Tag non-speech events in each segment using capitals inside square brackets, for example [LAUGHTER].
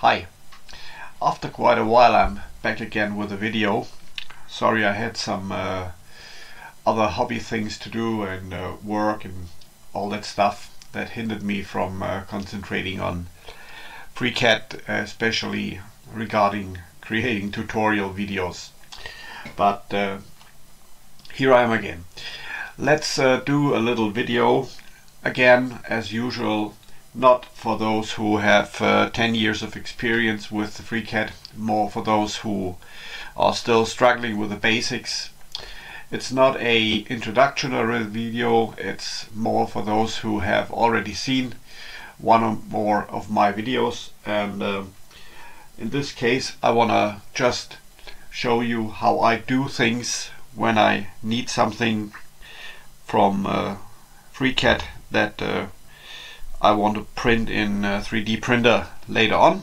Hi. After quite a while I'm back again with a video. Sorry I had some uh, other hobby things to do and uh, work and all that stuff that hindered me from uh, concentrating on FreeCAD especially regarding creating tutorial videos. But uh, here I am again. Let's uh, do a little video again as usual not for those who have uh, 10 years of experience with FreeCAD, more for those who are still struggling with the basics. It's not a introductory video, it's more for those who have already seen one or more of my videos and uh, in this case I wanna just show you how I do things when I need something from uh, FreeCAD that uh, I want to print in a 3D printer later on.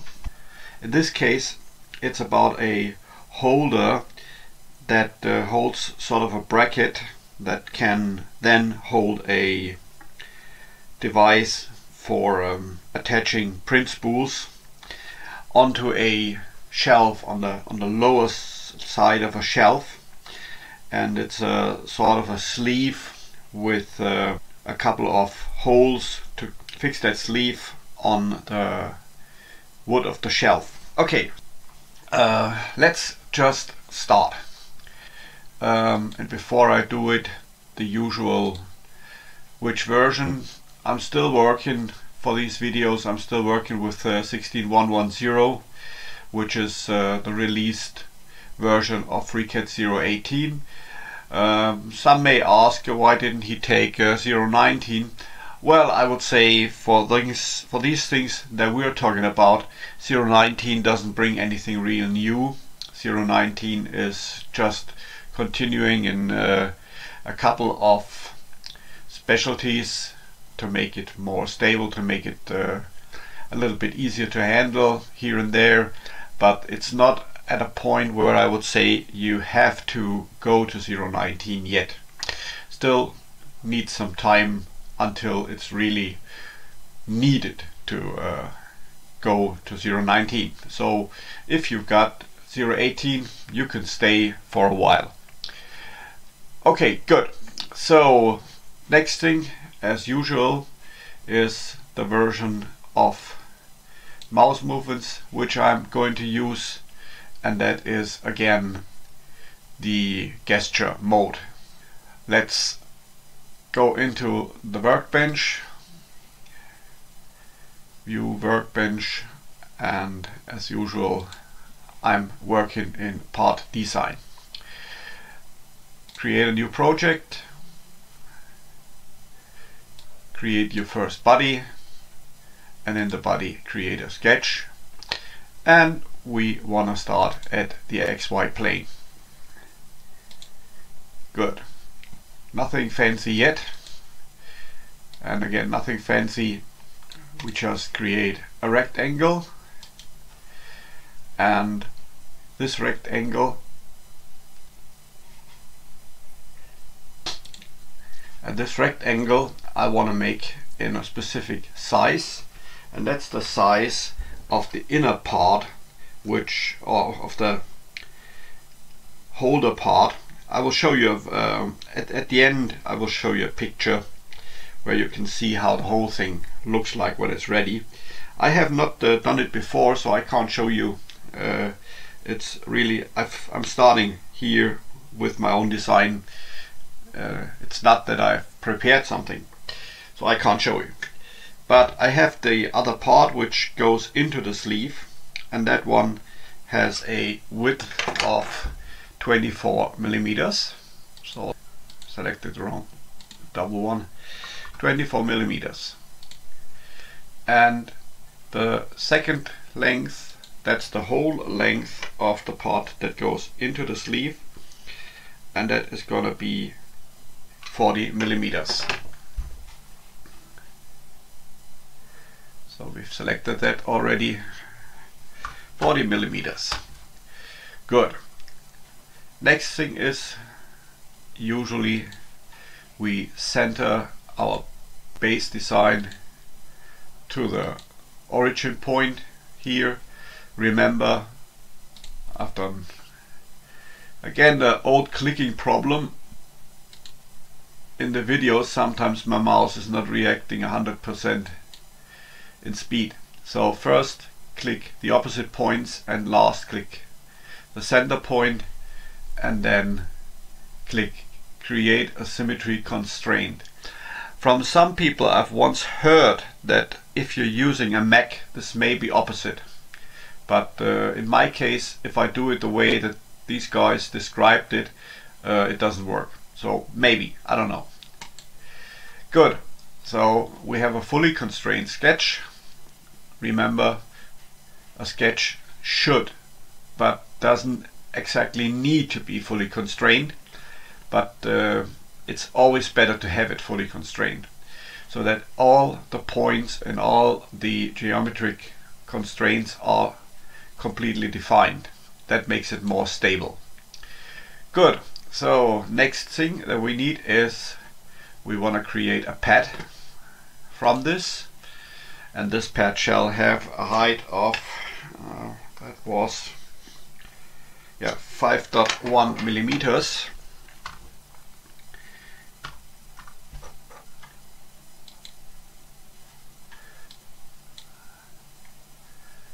In this case it's about a holder that uh, holds sort of a bracket that can then hold a device for um, attaching print spools onto a shelf on the on the lower side of a shelf and it's a sort of a sleeve with uh, a couple of holes fix that sleeve on the wood of the shelf. Okay, uh, let's just start. Um, and before I do it, the usual which version. I'm still working for these videos, I'm still working with uh, 16110 which is uh, the released version of FreeCAD 018. Um, some may ask why didn't he take uh, 019 well, I would say for things for these things that we're talking about, 019 doesn't bring anything real new. 019 is just continuing in uh, a couple of specialties to make it more stable, to make it uh, a little bit easier to handle here and there, but it's not at a point where I would say you have to go to 019 yet. Still need some time until it's really needed to uh, go to 019. So if you've got 018 you can stay for a while. Okay, good. So next thing as usual is the version of mouse movements which I'm going to use and that is again the gesture mode. Let's go into the workbench, view workbench and as usual I'm working in part design. Create a new project, create your first body and in the body create a sketch and we want to start at the XY plane. Good nothing fancy yet. And again nothing fancy. We just create a rectangle. And this rectangle and this rectangle I want to make in a specific size. And that's the size of the inner part which or of the holder part I will show you uh, at, at the end I will show you a picture where you can see how the whole thing looks like when it's ready. I have not uh, done it before so I can't show you. Uh, it's really i am starting here with my own design. Uh, it's not that I've prepared something so I can't show you. But I have the other part which goes into the sleeve and that one has a width of 24 millimeters. So selected wrong double one. 24 millimeters. And the second length that's the whole length of the part that goes into the sleeve. And that is gonna be 40 millimeters. So we've selected that already. 40 millimeters. Good Next thing is usually we center our base design to the origin point here. Remember I've done again the old clicking problem. In the video sometimes my mouse is not reacting 100% in speed. So first click the opposite points and last click. The center point and then click create a symmetry constraint. From some people I've once heard that if you're using a Mac this may be opposite. But uh, in my case if I do it the way that these guys described it uh, it doesn't work. So maybe, I don't know. Good, so we have a fully constrained sketch. Remember, a sketch should, but doesn't exactly need to be fully constrained. But uh, it's always better to have it fully constrained so that all the points and all the geometric constraints are completely defined. That makes it more stable. Good. So next thing that we need is we want to create a pad from this and this pad shall have a height of uh, that was yeah 5.1 millimeters.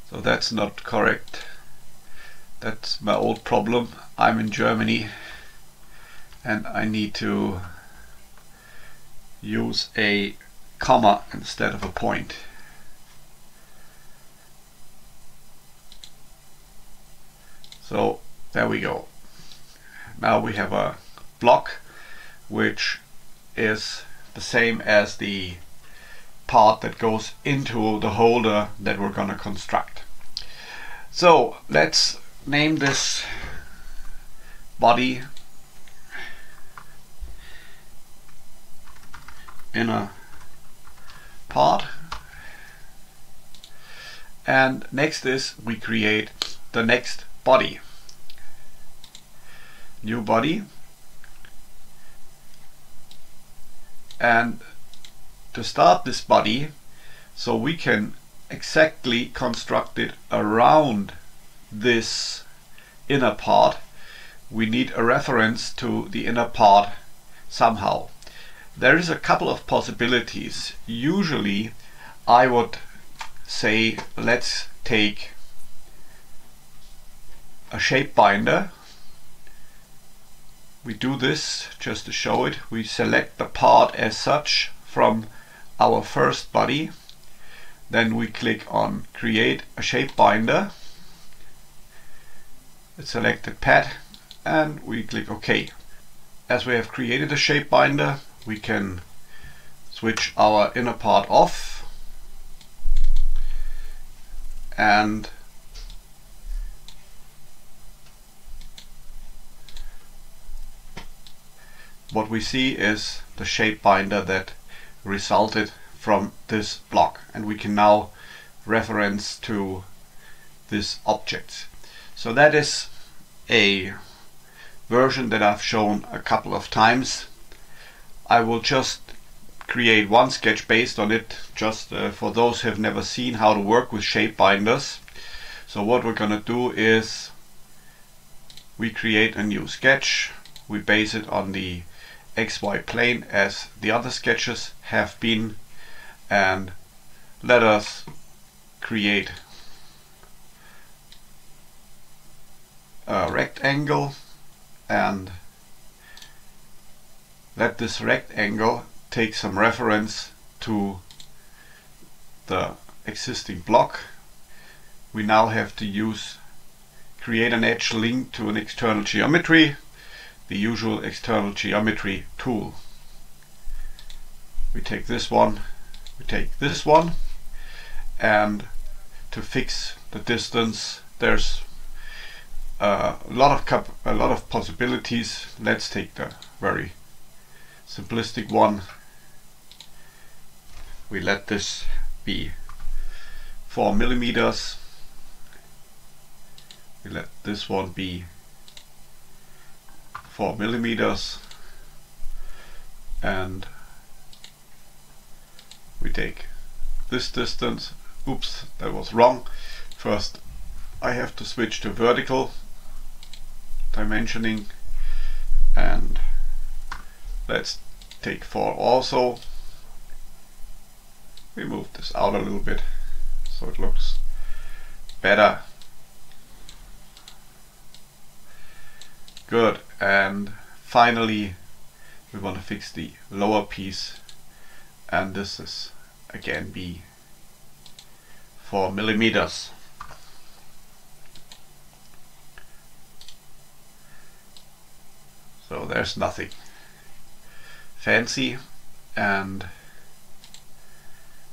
So that's not correct. That's my old problem. I'm in Germany and I need to use a comma instead of a point. So there we go. Now we have a block which is the same as the part that goes into the holder that we're going to construct. So let's name this body inner part and next is we create the next body new body and to start this body so we can exactly construct it around this inner part we need a reference to the inner part somehow there is a couple of possibilities. Usually I would say let's take a shape binder. We do this just to show it. We select the part as such from our first body. Then we click on create a shape binder. Select the pad and we click OK. As we have created a shape binder, we can switch our inner part off and what we see is the shape binder that resulted from this block and we can now reference to this object. So that is a version that I've shown a couple of times I will just create one sketch based on it just uh, for those who have never seen how to work with shape binders. So what we're gonna do is we create a new sketch we base it on the XY plane as the other sketches have been and let us create a rectangle and let this rectangle take some reference to the existing block. We now have to use create an edge link to an external geometry, the usual external geometry tool. We take this one, we take this one, and to fix the distance there's a lot of a lot of possibilities. Let's take the very simplistic one we let this be 4 millimeters we let this one be 4 millimeters. And we take this distance. Oops that was wrong. First I have to switch to vertical dimensioning. And let's take 4 also. We move this out a little bit so it looks better. Good and finally we want to fix the lower piece and this is again be 4 millimeters. So there's nothing fancy. And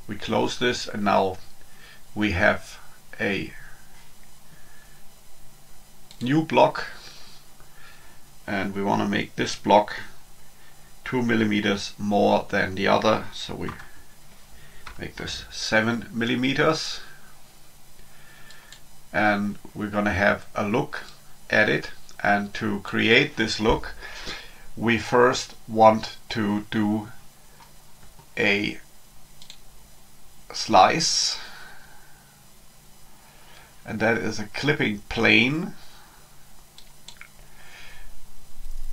we close this and now we have a new block and we want to make this block two millimeters more than the other. So we make this seven millimeters. And we're gonna have a look at it. And to create this look we first want to do a slice. And that is a clipping plane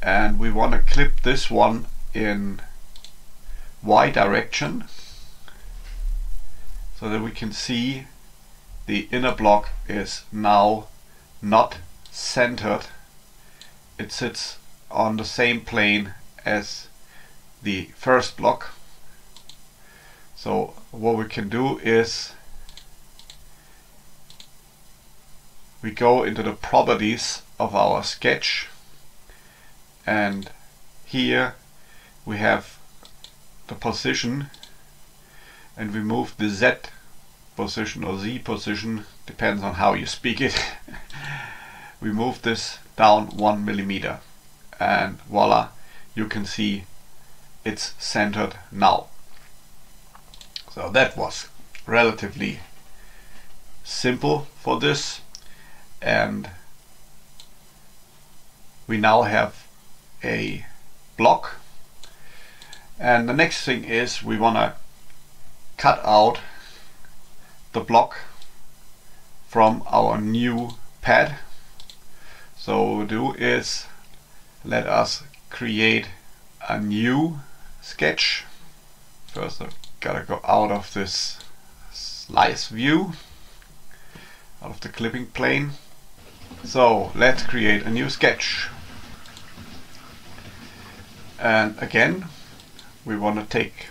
and we want to clip this one in Y direction so that we can see the inner block is now not centered. It sits on the same plane as the first block. So what we can do is we go into the properties of our sketch and here we have the position and we move the Z position or Z position depends on how you speak it. [LAUGHS] We move this down one millimeter and voila you can see it's centered now. So that was relatively simple for this and we now have a block. And the next thing is we want to cut out the block from our new pad. So what we do is let us create a new sketch. First I've gotta go out of this slice view out of the clipping plane. So let's create a new sketch and again we want to take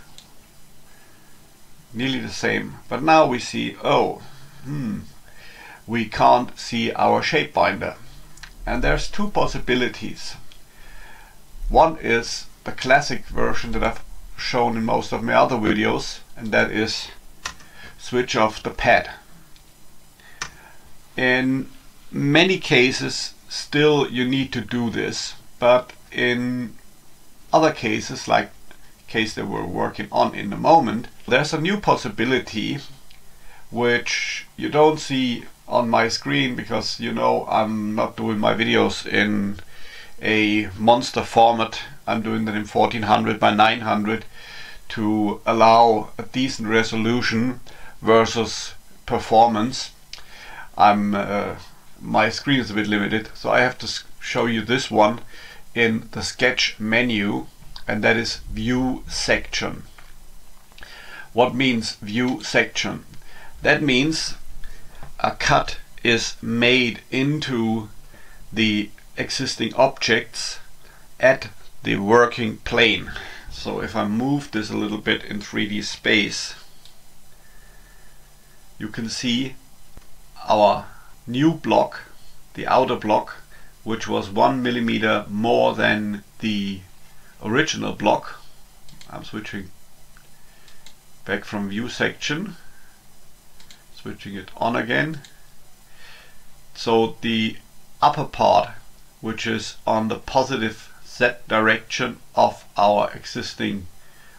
nearly the same but now we see oh hmm we can't see our shape binder and there's two possibilities. One is the classic version that I've shown in most of my other videos and that is switch off the pad. In many cases still you need to do this but in other cases like case that we're working on in the moment there's a new possibility which you don't see on my screen because you know I'm not doing my videos in a monster format. I'm doing that in 1400 by 900 to allow a decent resolution versus performance. I'm uh, my screen is a bit limited so I have to show you this one in the sketch menu and that is view section. What means view section? That means a cut is made into the existing objects at the working plane. So if I move this a little bit in 3D space you can see our new block, the outer block, which was one millimeter more than the original block. I'm switching back from view section, switching it on again. So the upper part, which is on the positive Z direction of our existing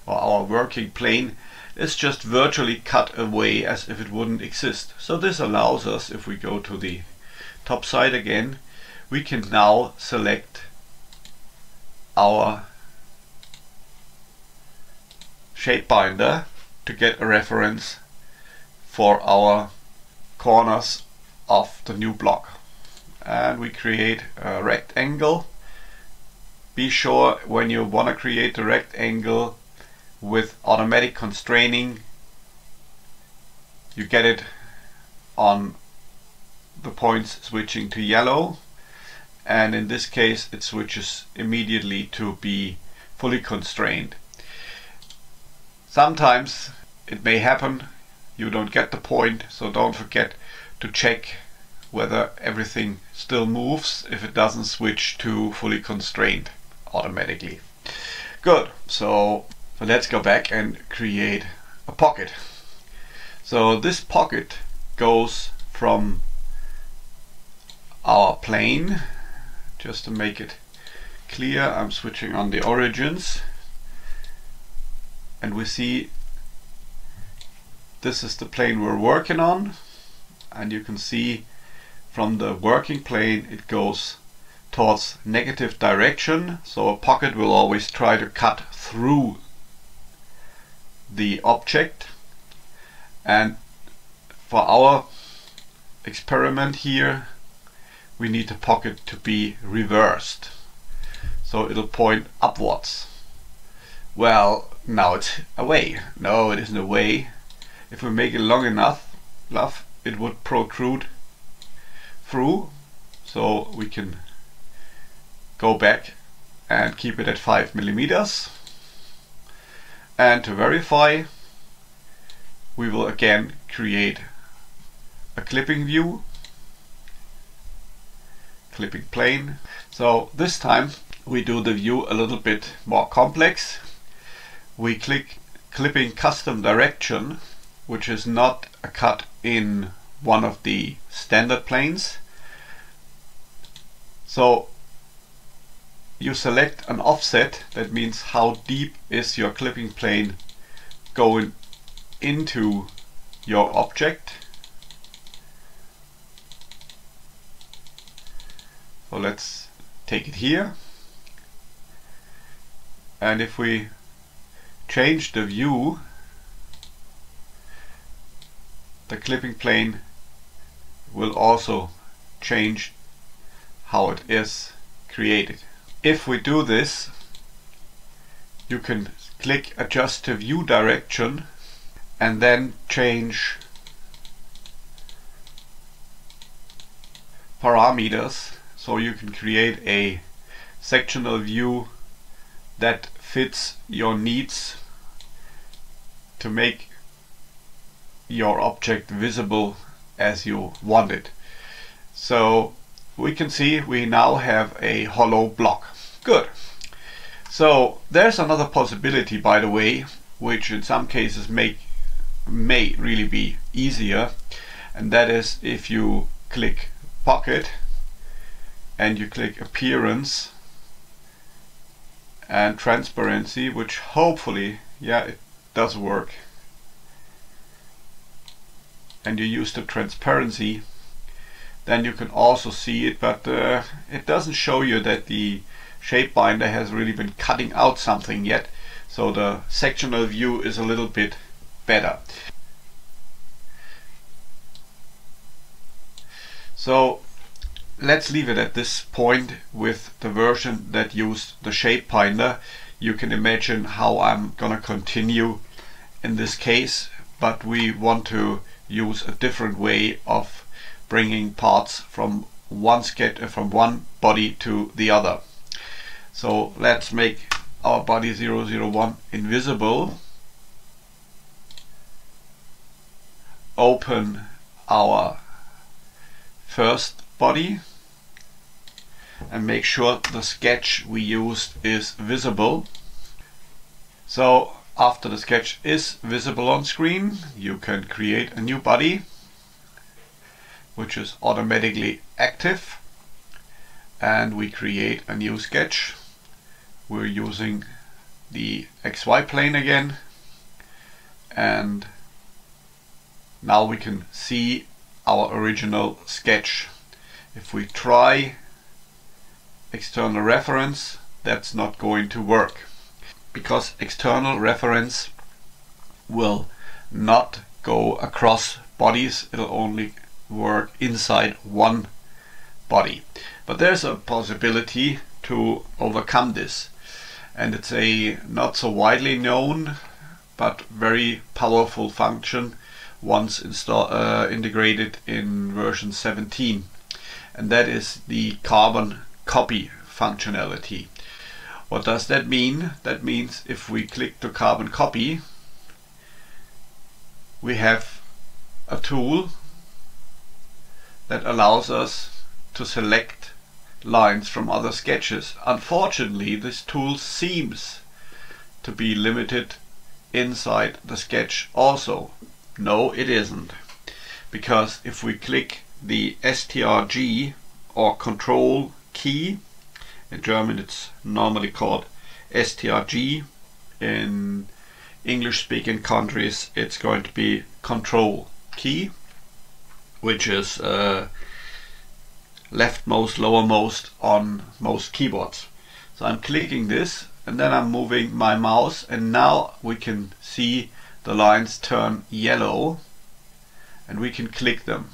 or our working plane, is just virtually cut away as if it wouldn't exist. So this allows us, if we go to the top side again, we can now select our shape binder to get a reference for our corners of the new block. And we create a rectangle. Be sure when you want to create a rectangle with automatic constraining you get it on the points switching to yellow and in this case it switches immediately to be fully constrained. Sometimes it may happen you don't get the point so don't forget to check whether everything still moves if it doesn't switch to fully constrained automatically. Good, so, let's go back and create a pocket. So this pocket goes from our plane, just to make it clear, I'm switching on the origins. And we see this is the plane we're working on. And you can see from the working plane it goes towards negative direction. So a pocket will always try to cut through the object. And for our experiment here we need the pocket to be reversed. So it'll point upwards. Well now it's away. No it isn't away. If we make it long enough enough it would protrude through. So we can go back and keep it at 5 millimeters. And to verify we will again create a clipping view clipping plane. So this time we do the view a little bit more complex. We click clipping custom direction which is not a cut in one of the standard planes. So you select an offset, that means how deep is your clipping plane going into your object. So let's take it here. And if we change the view, the clipping plane will also change how it is created. If we do this, you can click adjust to view direction and then change parameters so you can create a sectional view that fits your needs to make your object visible as you want it. So we can see we now have a hollow block. Good. So there's another possibility by the way which in some cases make may really be easier and that is if you click pocket and you click appearance and transparency which hopefully yeah it does work. And you use the transparency then you can also see it but uh, it doesn't show you that the shape binder has really been cutting out something yet so the sectional view is a little bit better. So let's leave it at this point with the version that used the shape binder you can imagine how I'm gonna continue in this case but we want to use a different way of bringing parts from one sketch uh, from one body to the other. So let's make our body 001 invisible. Open our first body and make sure the sketch we used is visible. So after the sketch is visible on screen you can create a new body which is automatically active. And we create a new sketch. We're using the XY plane again. And now we can see our original sketch. If we try external reference that's not going to work because external reference will not go across bodies it'll only work inside one body. But there's a possibility to overcome this. And it's a not so widely known but very powerful function once uh, integrated in version 17 and that is the carbon copy functionality. What does that mean? That means if we click to carbon copy we have a tool that allows us to select lines from other sketches. Unfortunately this tool seems to be limited inside the sketch also. No, it isn't. Because if we click the STRG or control key, in German it's normally called STRG, in English speaking countries it's going to be control key, which is uh, leftmost, lowermost on most keyboards. So I'm clicking this and then I'm moving my mouse and now we can see the lines turn yellow and we can click them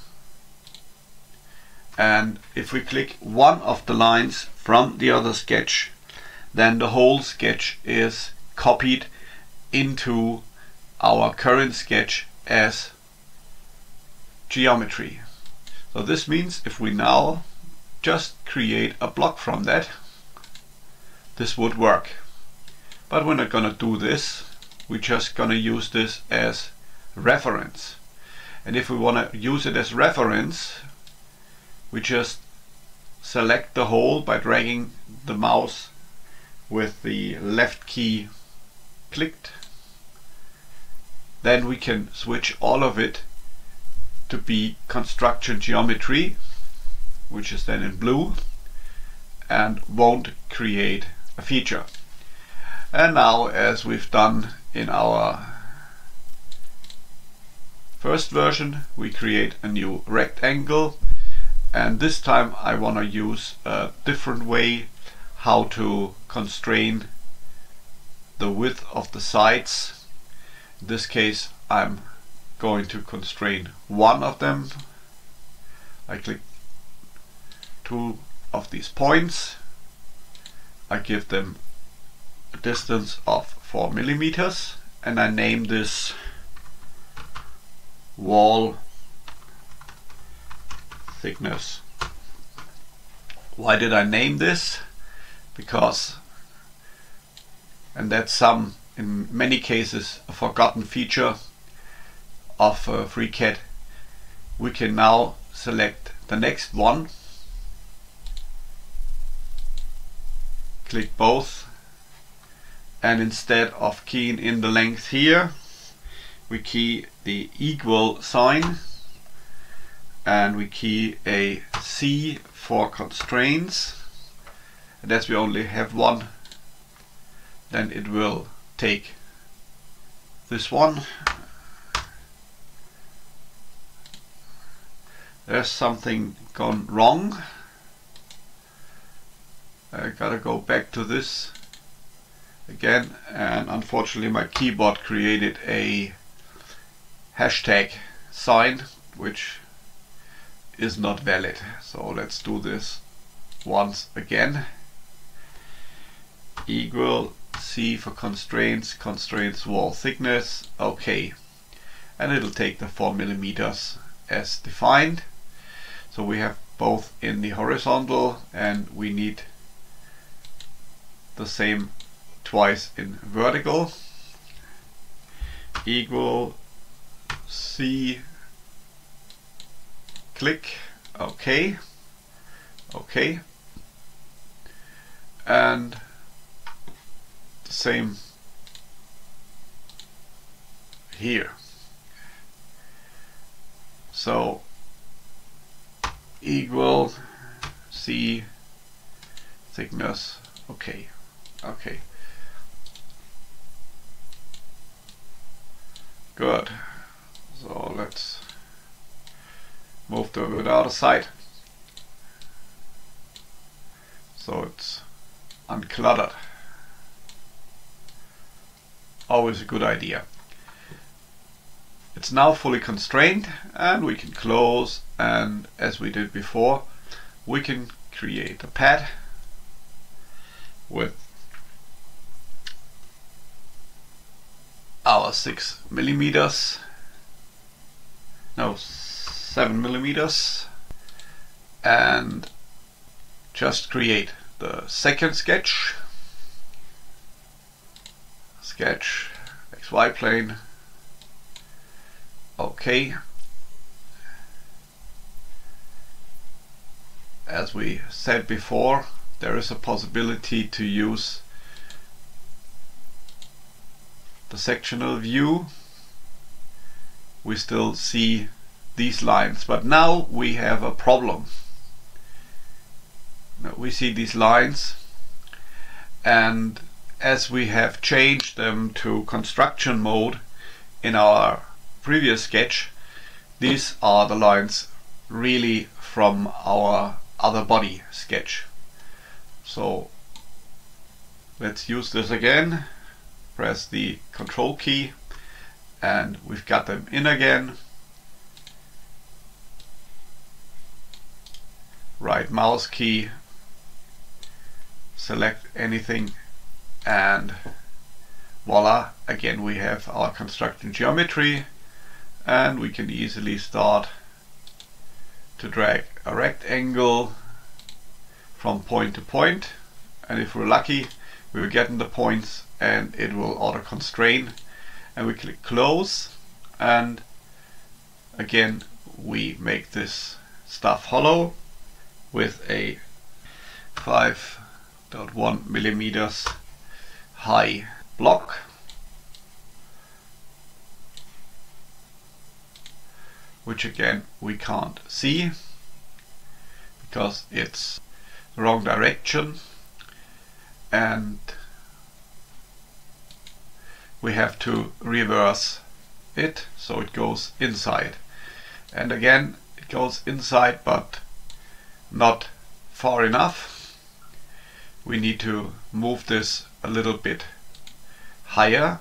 and if we click one of the lines from the other sketch then the whole sketch is copied into our current sketch as geometry so this means if we now just create a block from that this would work but we're not gonna do this. We're just gonna use this as reference. And if we wanna use it as reference, we just select the hole by dragging the mouse with the left key clicked. Then we can switch all of it to be construction geometry, which is then in blue, and won't create a feature. And now, as we've done in our first version, we create a new rectangle. And this time I want to use a different way how to constrain the width of the sides. In this case, I'm going to constrain one of them. I click two of these points. I give them a distance of 4 millimeters and I name this wall thickness. Why did I name this? Because, and that's some, in many cases, a forgotten feature of uh, FreeCAD. We can now select the next one, click both and instead of keying in the length here we key the equal sign and we key a C for constraints. And as we only have one then it will take this one. There's something gone wrong. I gotta go back to this again and unfortunately my keyboard created a hashtag sign which is not valid. So let's do this once again. Equal C for constraints constraints wall thickness. Okay. And it'll take the 4 millimeters as defined. So we have both in the horizontal and we need the same twice in vertical. Equal C click OK. OK. And the same here. So equal C thickness okay okay Good. So let's move to the other side. So it's uncluttered. Always a good idea. it's now fully constrained and we can close and as we did before we can create a pad with our 6 millimeters no 7 millimeters and just create the second sketch. Sketch XY plane. Okay. As we said before there is a possibility to use the sectional view. We still see these lines. But now we have a problem. We see these lines and as we have changed them to construction mode in our previous sketch these are the lines really from our other body sketch. So let's use this again. Press the control key and we've got them in again right mouse key select anything and voila again we have our construction geometry and we can easily start to drag a rectangle from point to point and if we're lucky we will get in the points and it will auto constrain and we click close and again we make this stuff hollow with a 5.1 millimeters high block. Which again we can't see because it's the wrong direction. And we have to reverse it so it goes inside. And again it goes inside but not far enough. We need to move this a little bit higher.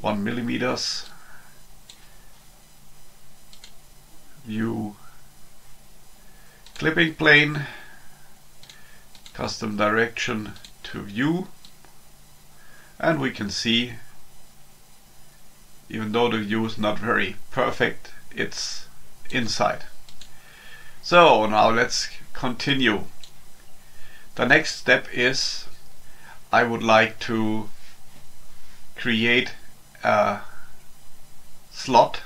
One millimeters. View. Clipping plane. Custom direction to view. And we can see even though the view is not very perfect it's inside so now let's continue. The next step is I would like to create a slot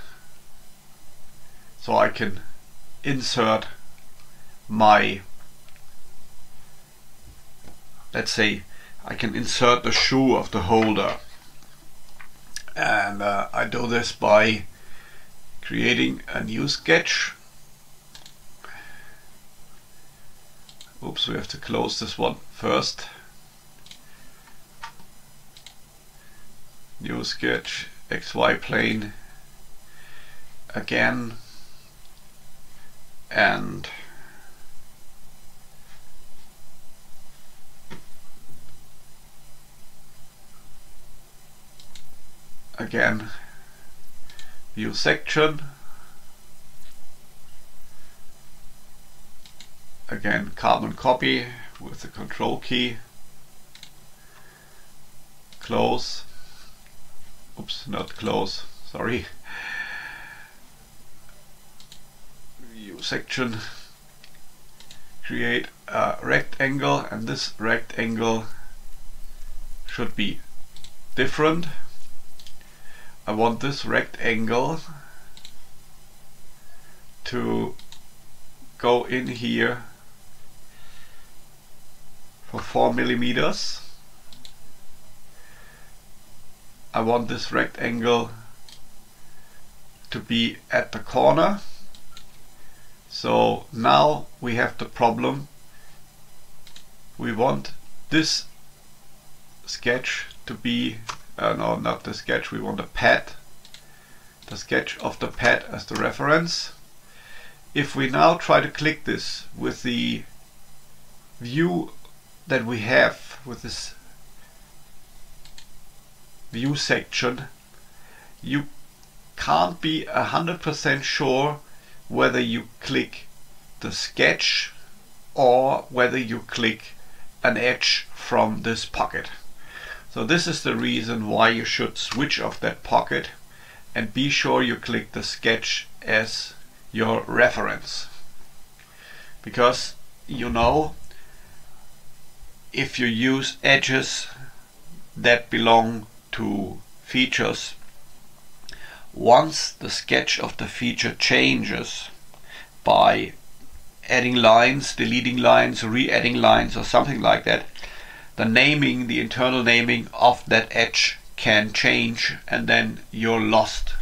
so I can insert my let's say I can insert the shoe of the holder and uh, I do this by creating a new sketch. Oops, we have to close this one first. New sketch, XY plane. Again. And again. View section. Again carbon copy with the control key. Close. Oops not close sorry. View section. Create a rectangle and this rectangle should be different I want this rectangle to go in here for 4 millimeters. I want this rectangle to be at the corner. So now we have the problem. We want this sketch to be, uh, no not the sketch, we want a pad. The sketch of the pad as the reference. If we now try to click this with the view that we have with this view section, you can't be a hundred percent sure whether you click the sketch or whether you click an edge from this pocket. So this is the reason why you should switch off that pocket and be sure you click the sketch as your reference. Because you know if you use edges that belong to features once the sketch of the feature changes by adding lines, deleting lines, re-adding lines or something like that, the naming, the internal naming of that edge can change and then you're lost.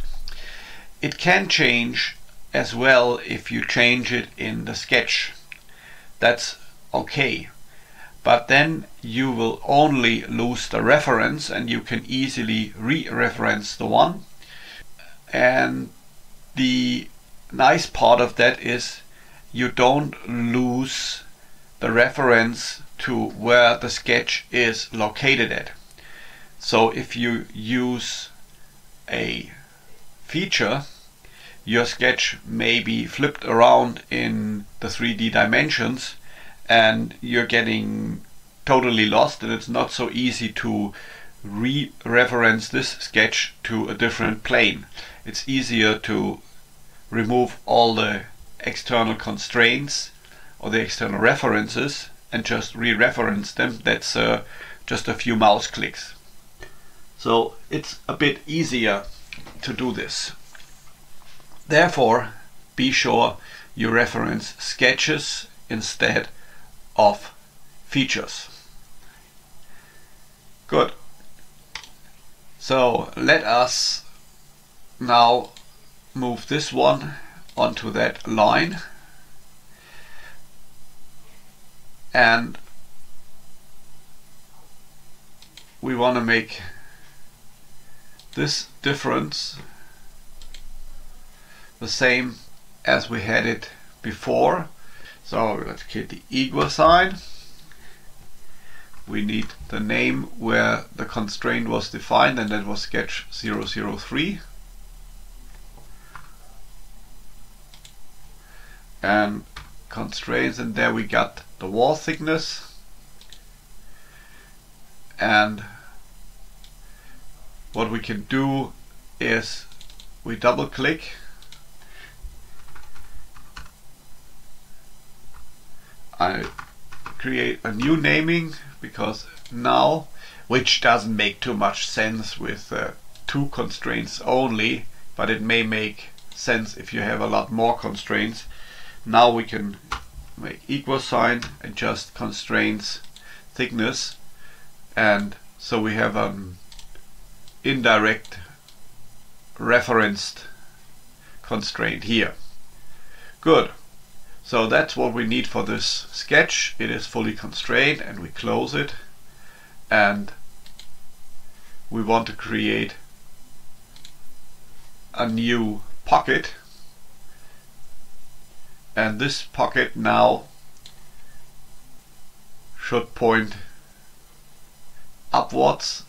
It can change as well if you change it in the sketch. That's okay. But then you will only lose the reference and you can easily re-reference the one. And the nice part of that is you don't lose the reference to where the sketch is located at. So if you use a feature, your sketch may be flipped around in the 3D dimensions and you're getting totally lost and it's not so easy to re-reference this sketch to a different plane. It's easier to remove all the external constraints or the external references and just re-reference them. That's uh, just a few mouse clicks. So it's a bit easier to do this. Therefore, be sure you reference sketches instead of features. Good. So let us now move this one onto that line and we want to make this difference the same as we had it before. So let's get the equal sign. We need the name where the constraint was defined and that was sketch 003 and constraints and there we got the wall thickness. And what we can do is we double click. I create a new naming because now which doesn't make too much sense with uh, two constraints only but it may make sense if you have a lot more constraints now we can make equal sign adjust constraints thickness and so we have an indirect referenced constraint here. Good. So that's what we need for this sketch. It is fully constrained and we close it. And we want to create a new pocket and this pocket now should point upwards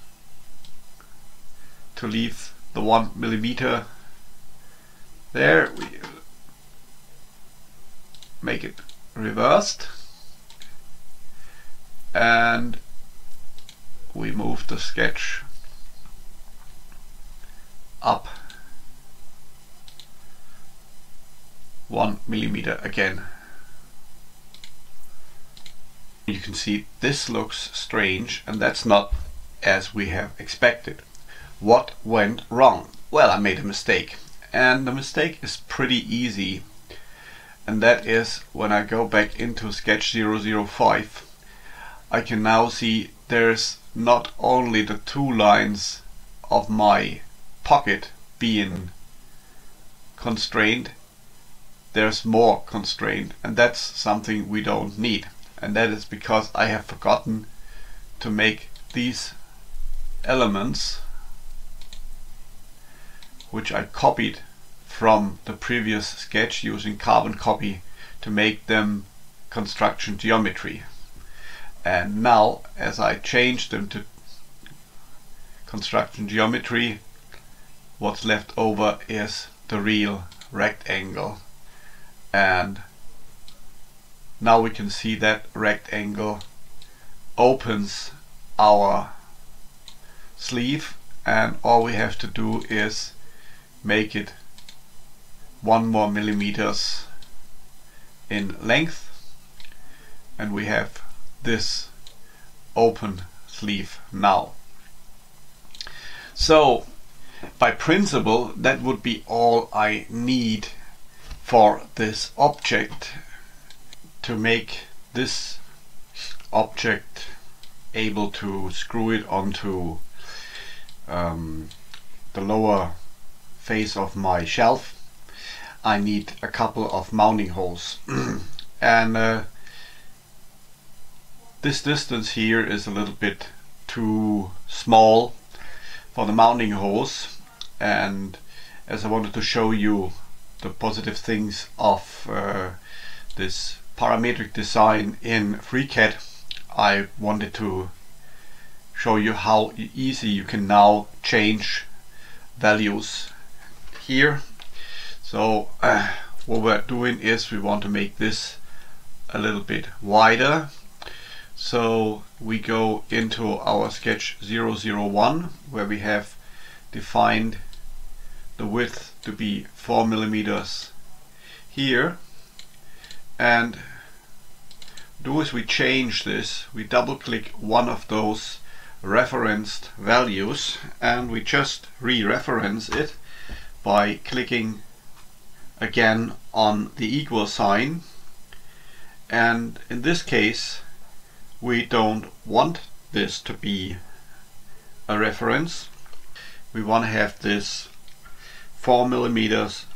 to leave the one millimeter. There we make it reversed. And we move the sketch up one millimeter again. You can see this looks strange and that's not as we have expected. What went wrong? Well, I made a mistake and the mistake is pretty easy and that is when I go back into sketch 005 I can now see there's not only the two lines of my pocket being constrained there's more constraint and that's something we don't need. And that is because I have forgotten to make these elements which I copied from the previous sketch using carbon copy to make them construction geometry. And now as I change them to construction geometry what's left over is the real rectangle and now we can see that rectangle opens our sleeve and all we have to do is make it one more millimeters in length and we have this open sleeve now. So by principle that would be all I need for this object to make this object able to screw it onto um, the lower face of my shelf. I need a couple of mounting holes. [CLEARS THROAT] And uh, this distance here is a little bit too small for the mounting holes. And as I wanted to show you the positive things of uh, this parametric design in FreeCAD I wanted to show you how easy you can now change values here. So uh, what we're doing is we want to make this a little bit wider. So we go into our sketch 001 where we have defined the width to be 4 millimeters here. And do is we change this. We double click one of those referenced values and we just re-reference it by clicking again on the equal sign. And in this case we don't want this to be a reference. We want to have this 4 millimeters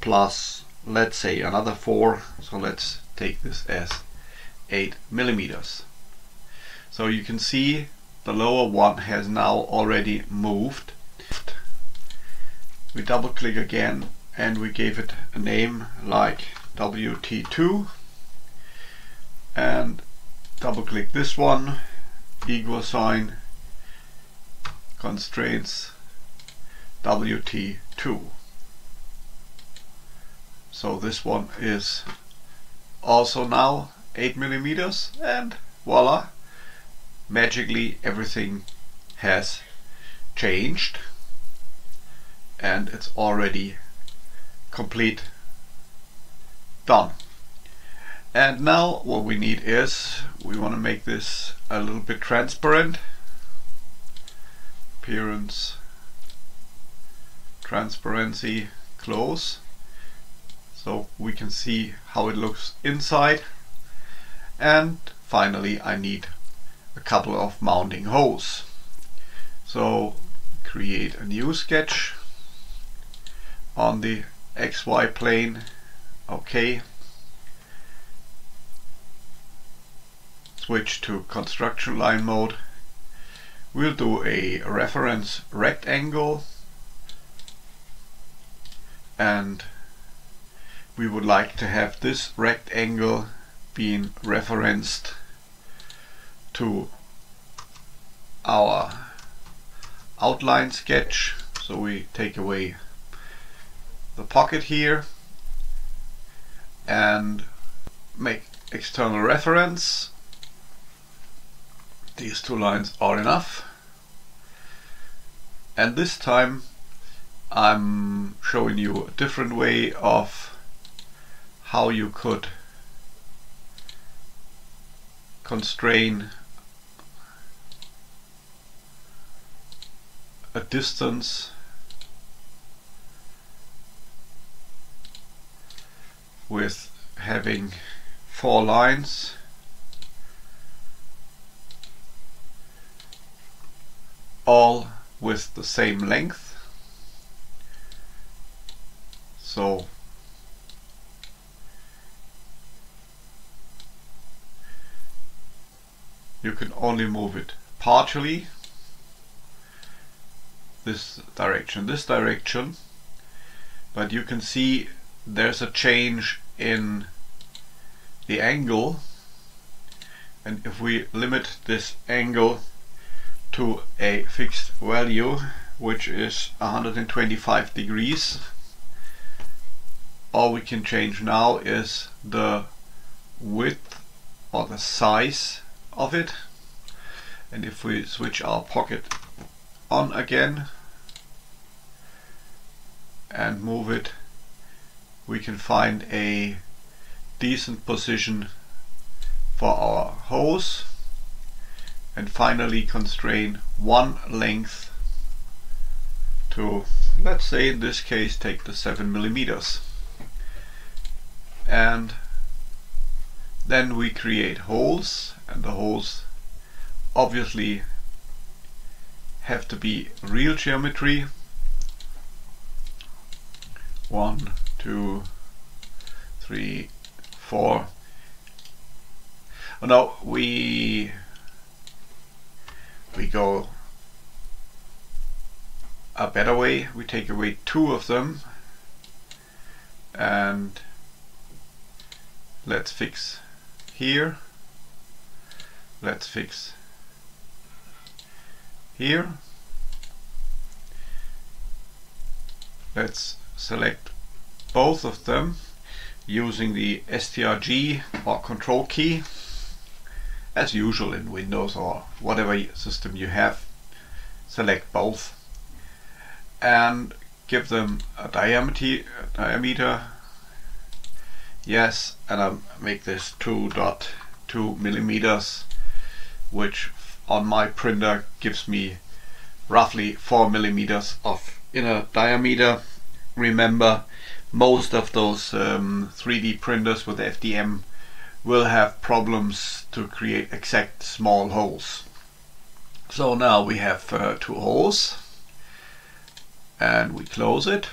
plus let's say another 4 so let's take this as 8 millimeters. So you can see the lower one has now already moved. We double click again and we gave it a name like WT2 and double click this one equal sign constraints WT2 so this one is also now 8 millimeters and voila magically everything has changed and it's already complete done. And now what we need is we want to make this a little bit transparent. Appearance transparency close so we can see how it looks inside. And finally I need a couple of mounting holes. So create a new sketch on the XY plane. Okay switch to construction line mode. We'll do a reference rectangle and we would like to have this rectangle being referenced to our outline sketch. So we take away the pocket here and make external reference. These two lines are enough. And this time I'm showing you a different way of how you could constrain a distance with having four lines. All with the same length so you can only move it partially this direction this direction but you can see there's a change in the angle. And if we limit this angle to a fixed value which is 125 degrees all we can change now is the width or the size of it. And if we switch our pocket on again and move it we can find a decent position for our hose and finally constrain one length to let's say in this case take the 7 millimeters and then we create holes and the holes obviously have to be real geometry. One two three four. Oh no we we go a better way. We take away two of them and let's fix here. Let's fix here. Let's select both of them using the STRG or control key. As usual in Windows or whatever system you have select both and give them a diameter diameter yes and I make this 2.2 millimeters which on my printer gives me roughly 4 millimeters of inner diameter. Remember most of those um, 3D printers with FDM will have problems to create exact small holes. So now we have uh, two holes and we close it.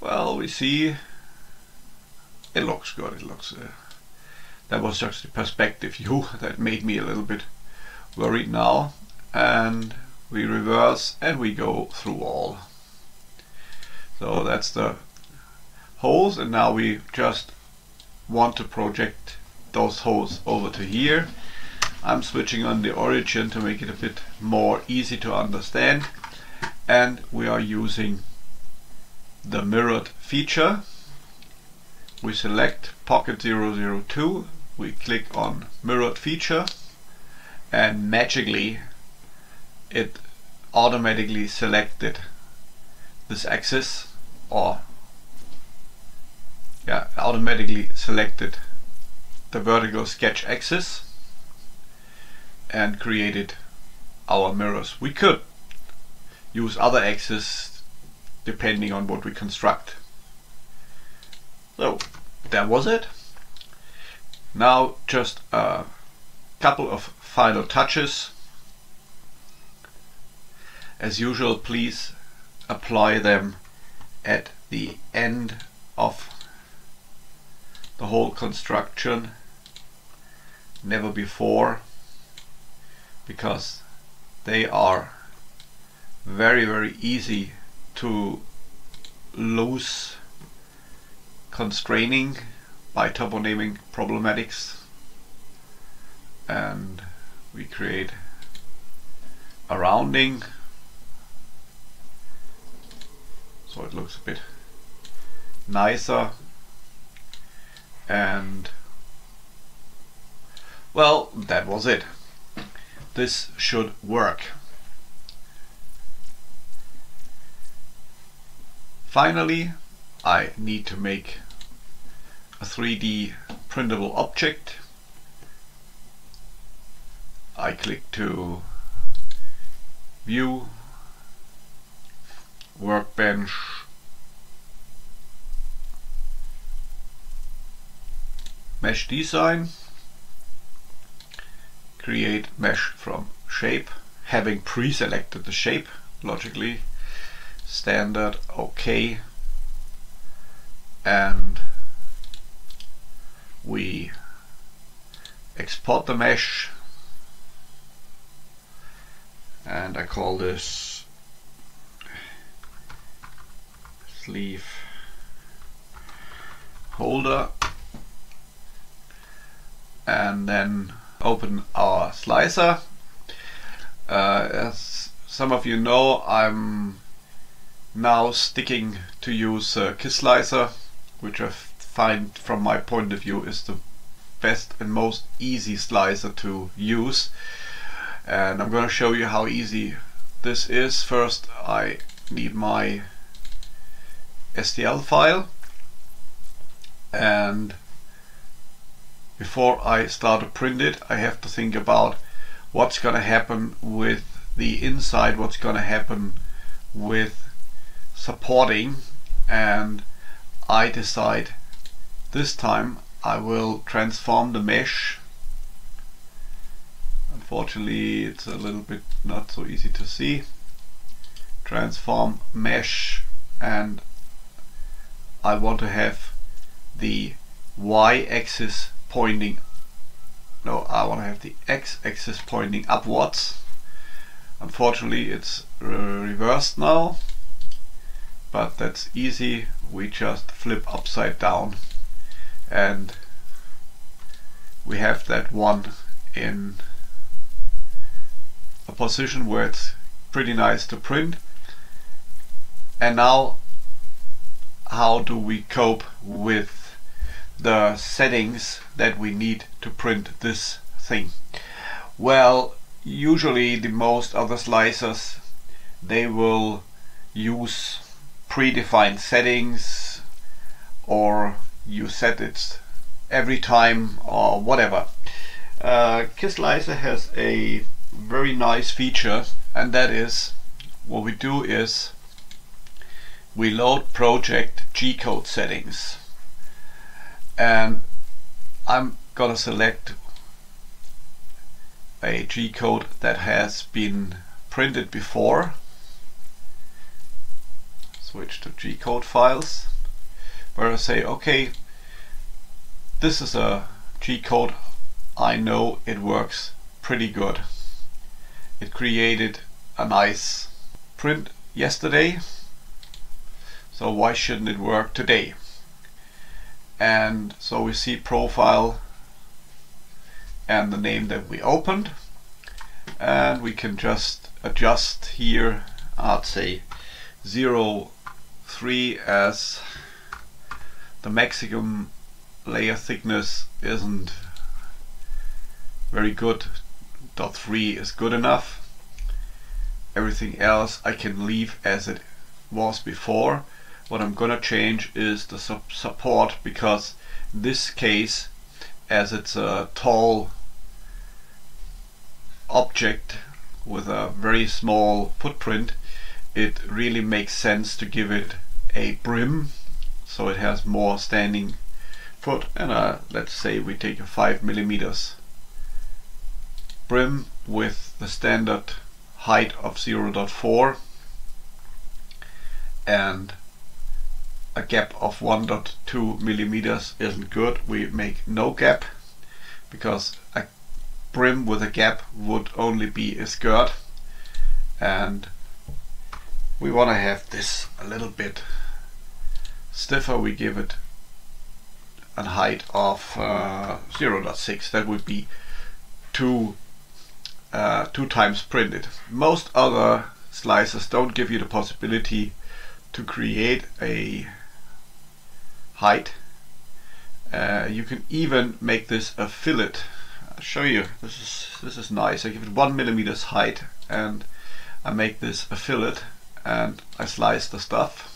Well we see it looks good it looks uh, that was just the perspective view [LAUGHS] that made me a little bit worried now. And we reverse and we go through all. So that's the holes and now we just want to project those holes over to here. I'm switching on the origin to make it a bit more easy to understand. And we are using the mirrored feature we select pocket 002 we click on mirrored feature and magically it automatically selected this axis or yeah automatically selected the vertical sketch axis and created our mirrors. We could use other axes depending on what we construct so that was it. Now just a couple of final touches. As usual please apply them at the end of the whole construction never before because they are very very easy to lose constraining by toponaming problematics. And we create a rounding. So it looks a bit nicer. And well that was it. This should work. Finally I need to make a 3D printable object. I click to View, Workbench, Mesh Design, create mesh from shape, having pre-selected the shape logically, standard, OK, and we export the mesh and I call this sleeve holder and then open our slicer. Uh, as some of you know, I'm now sticking to use uh, KissSlicer, which I find from my point of view is the best and most easy slicer to use. And I'm going to show you how easy this is. First I need my STL file and before I start to print it I have to think about what's gonna happen with the inside what's gonna happen with supporting and I decide this time I will transform the mesh. Unfortunately it's a little bit not so easy to see. Transform mesh and I want to have the y-axis pointing. No I want to have the x-axis pointing upwards. Unfortunately it's reversed now but that's easy we just flip upside down and we have that one in a position where it's pretty nice to print and now how do we cope with the settings that we need to print this thing? Well, usually the most other slicers they will use predefined settings or you set it every time or whatever. Uh, has a very nice feature and that is what we do is we load project G-code settings and I'm gonna select a G-code that has been printed before switch to G-code files where I say okay this is a G-code I know it works pretty good it created a nice print yesterday so why shouldn't it work today? And so we see profile and the name that we opened. And we can just adjust here, I'd say 03 as the maximum layer thickness isn't very good. Dot 3 is good enough. Everything else I can leave as it was before what I'm gonna change is the su support because this case as it's a tall object with a very small footprint it really makes sense to give it a brim so it has more standing foot and uh, let's say we take a 5 millimeters brim with the standard height of 0.4 and a gap of 1.2 millimeters isn't good. We make no gap because a brim with a gap would only be a skirt and we want to have this a little bit stiffer. We give it a height of uh, 0.6. That would be two uh, two times printed. Most other slicers don't give you the possibility to create a height. Uh, you can even make this a fillet. I'll show you. This is this is nice. I give it one millimeters height, and I make this a fillet, and I slice the stuff.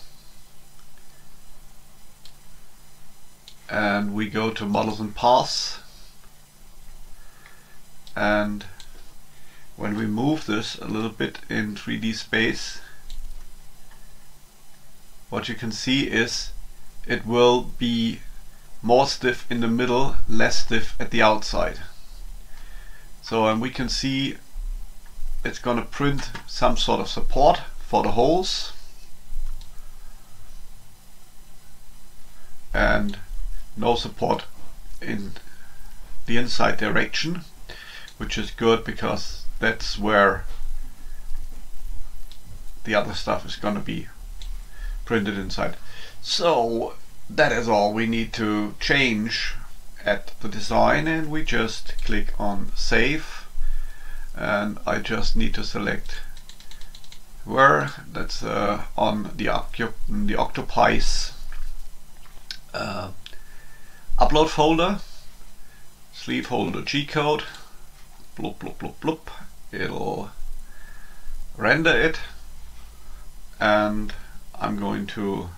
And we go to models and paths, and when we move this a little bit in 3D space, what you can see is it will be more stiff in the middle, less stiff at the outside. So and we can see it's going to print some sort of support for the holes and no support in the inside direction which is good because that's where the other stuff is going to be printed inside. So that is all we need to change at the design and we just click on save and I just need to select where that's uh, on the, the OctoPi's uh, upload folder sleeve holder G-code bloop bloop bloop bloop it'll render it. And I'm going to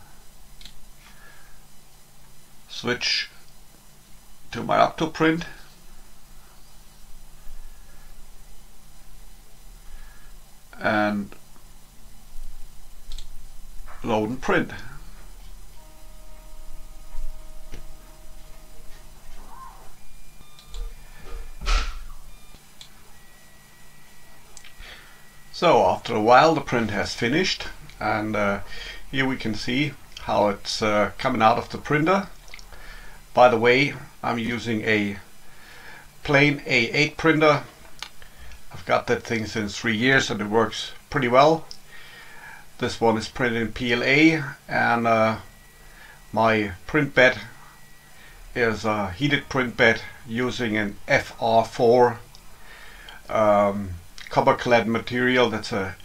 switch to my Octoprint. And load and print. So after a while the print has finished and uh, here we can see how it's uh, coming out of the printer. By the way, I'm using a plain A8 printer. I've got that thing since three years and it works pretty well. This one is printed in PLA and uh, my print bed is a heated print bed using an FR4 um, copper clad material that's a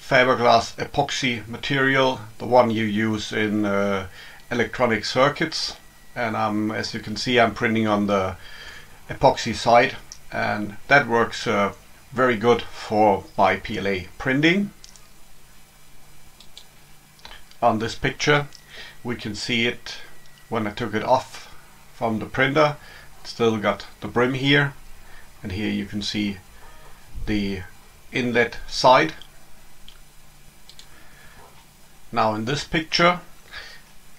fiberglass epoxy material the one you use in uh, electronic circuits. And um, as you can see I'm printing on the epoxy side. And that works uh, very good for my PLA printing. On this picture we can see it when I took it off from the printer. It's still got the brim here and here you can see the inlet side. Now in this picture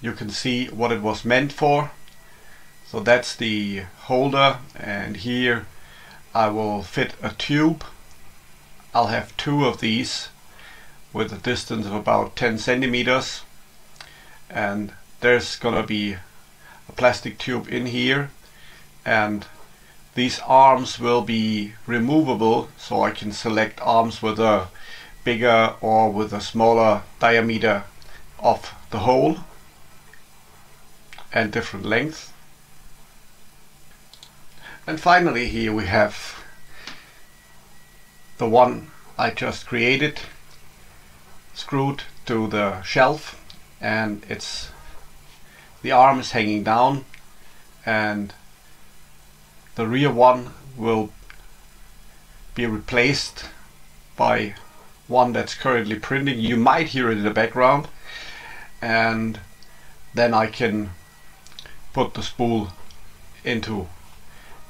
you can see what it was meant for. So that's the holder and here I will fit a tube. I'll have two of these with a distance of about 10 centimeters. And there's gonna be a plastic tube in here. And these arms will be removable so I can select arms with a bigger or with a smaller diameter of the hole and different length. And finally here we have the one I just created screwed to the shelf and it's the arm is hanging down and the rear one will be replaced by one that's currently printing. You might hear it in the background and then I can put the spool into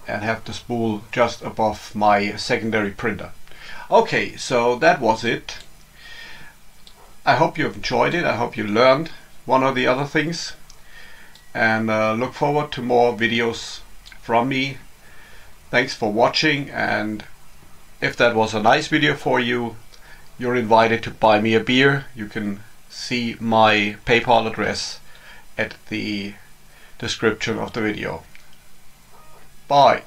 and have the spool just above my secondary printer. Okay, so that was it. I hope you've enjoyed it. I hope you learned one or the other things and uh, look forward to more videos from me Thanks for watching and if that was a nice video for you, you're invited to buy me a beer. You can see my PayPal address at the description of the video. Bye.